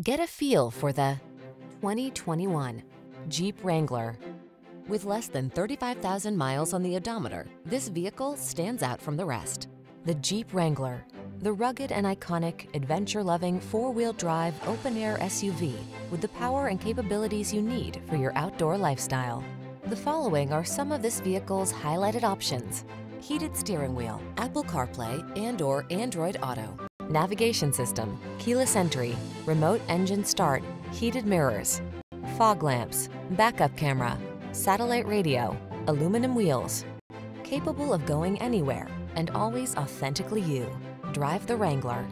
Get a feel for the 2021 Jeep Wrangler. With less than 35,000 miles on the odometer, this vehicle stands out from the rest. The Jeep Wrangler, the rugged and iconic, adventure-loving four-wheel drive open-air SUV with the power and capabilities you need for your outdoor lifestyle. The following are some of this vehicle's highlighted options. Heated steering wheel, Apple CarPlay and or Android Auto, navigation system, keyless entry, remote engine start, heated mirrors, fog lamps, backup camera, satellite radio, aluminum wheels. Capable of going anywhere and always authentically you. Drive the Wrangler.